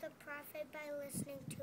the Prophet by listening to